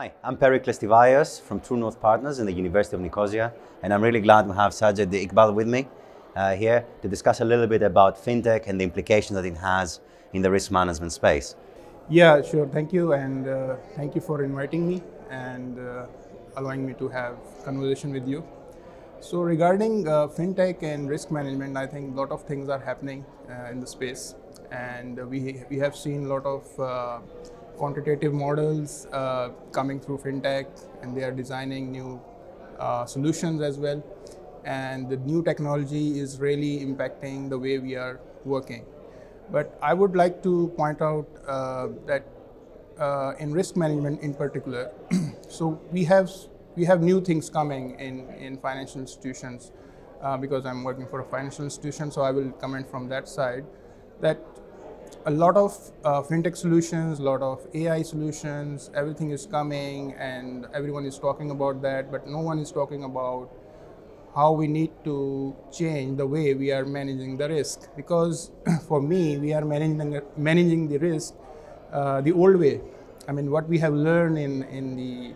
Hi, I'm Periklis Thivaios from True North Partners in the University of Nicosia, and I'm really glad to have Sajid Iqbal with me uh, here to discuss a little bit about fintech and the implications that it has in the risk management space. Yeah, sure. Thank you, and uh, thank you for inviting me and uh, allowing me to have conversation with you. So regarding uh, fintech and risk management, I think a lot of things are happening uh, in the space, and we we have seen a lot of uh, quantitative models uh, coming through fintech, and they are designing new solutions as well. And the new technology is really impacting the way we are working. But I would like to point out uh, that uh, in risk management in particular, so we have we have new things coming in in financial institutions uh, because I'm working for a financial institution. So I will comment from that side that a lot of uh, fintech solutions, a lot of AI solutions, everything is coming, and everyone is talking about that, but no one is talking about how we need to change the way we are managing the risk. Because for me, we are managing, managing the risk uh, the old way. I mean, what we have learned in, in, the,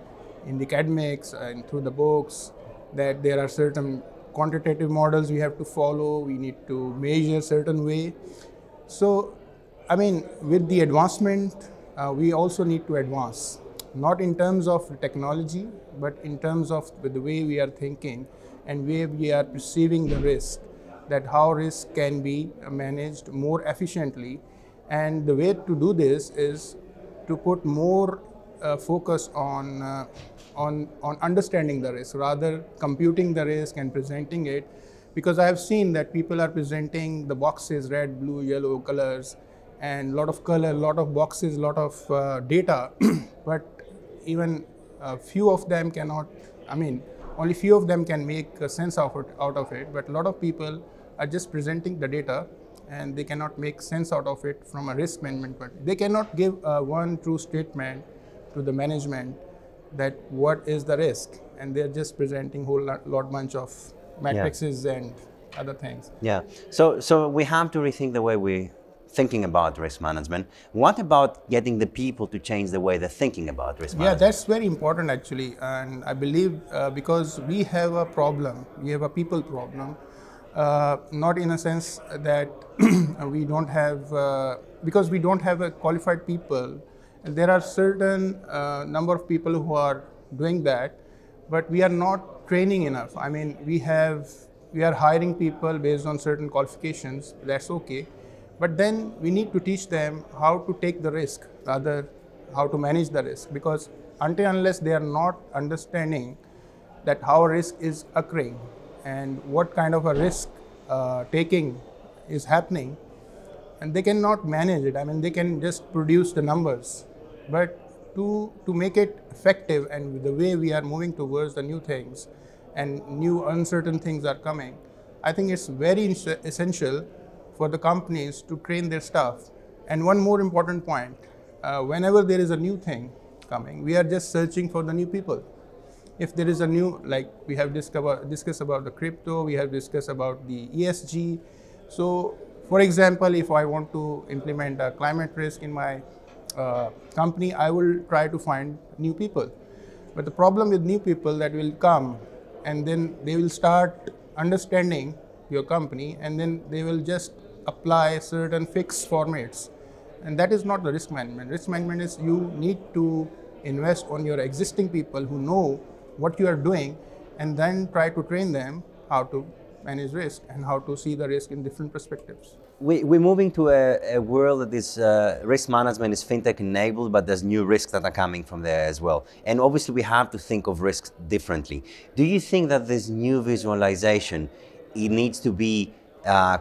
in the academics and through the books, that there are certain quantitative models we have to follow, we need to measure certain way. So, I mean, with the advancement, uh, we also need to advance, not in terms of technology, but in terms of the way we are thinking and where we are perceiving the risk, that how risk can be managed more efficiently. And the way to do this is to put more uh, focus on, uh, on, on understanding the risk, rather computing the risk and presenting it. Because I have seen that people are presenting the boxes red, blue, yellow colors, and a lot of color, a lot of boxes, a lot of uh, data, but even a few of them cannot, I mean, only few of them can make sense of it, out of it, but a lot of people are just presenting the data and they cannot make sense out of it from a risk management point. They cannot give uh, one true statement to the management that what is the risk, and they're just presenting whole lot, lot bunch of matrices yeah. and other things. Yeah. So so we have to rethink the way we thinking about risk management. What about getting the people to change the way they're thinking about risk management? Yeah, that's very important actually. And I believe uh, because we have a problem, we have a people problem, uh, not in a sense that we don't have, uh, because we don't have a qualified people. There are certain uh, number of people who are doing that, but we are not training enough. I mean, we have, we are hiring people based on certain qualifications. That's okay but then we need to teach them how to take the risk, rather how to manage the risk. Because until unless they are not understanding that how risk is occurring and what kind of a risk uh, taking is happening, and they cannot manage it. I mean, they can just produce the numbers, but to to make it effective and the way we are moving towards the new things and new uncertain things are coming, I think it's very essential for the companies to train their staff. And one more important point, uh, whenever there is a new thing coming, we are just searching for the new people. If there is a new, like we have discovered, discussed about the crypto, we have discussed about the ESG. So, for example, if I want to implement a climate risk in my uh, company, I will try to find new people. But the problem with new people that will come and then they will start understanding your company and then they will just apply certain fixed formats. And that is not the risk management. Risk management is you need to invest on your existing people who know what you are doing and then try to train them how to manage risk and how to see the risk in different perspectives. We, we're moving to a, a, world that is uh, risk management is fintech enabled, but there's new risks that are coming from there as well. And obviously, we have to think of risks differently. Do you think that this new visualization it needs to be uh,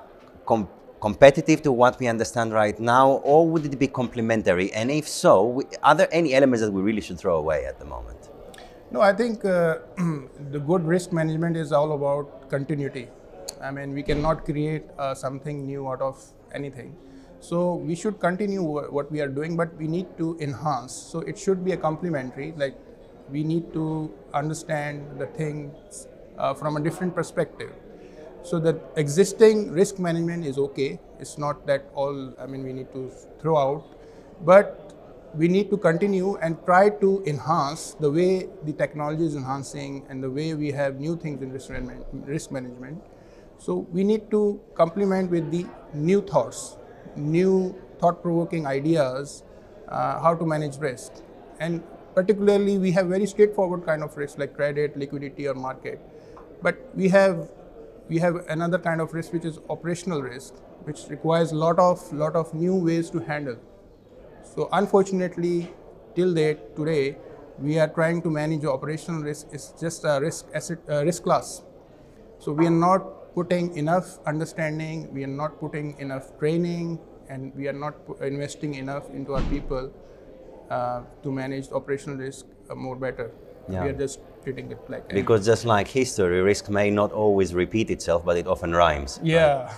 competitive to what we understand right now, or would it be complementary? And if so, are there any elements that we really should throw away at the moment? No, I think uh, the good risk management is all about continuity. I mean, we cannot create uh, something new out of anything. So we should continue what we are doing, but we need to enhance. So it should be a complementary. Like we need to understand the things uh, from a different perspective. So the existing risk management is okay. It's not that all, I mean, we need to throw out. But we need to continue and try to enhance the way the technology is enhancing and the way we have new things in risk, management. So we need to complement with the new thoughts, new thought-provoking ideas, uh, how to manage risk. And particularly, we have very straightforward kind of risk like credit, liquidity, or market. But we have we have another kind of risk which is operational risk, which requires a lot of lot of new ways to handle. So unfortunately, till date today, we are trying to manage operational risk. It's just a risk asset uh, risk class. So we are not putting enough understanding. We are not putting enough training, and we are not investing enough into our people uh, to manage operational risk uh, more better. Yeah. We are just treating it like Because just like history, risk may not always repeat itself, but it often rhymes. yeah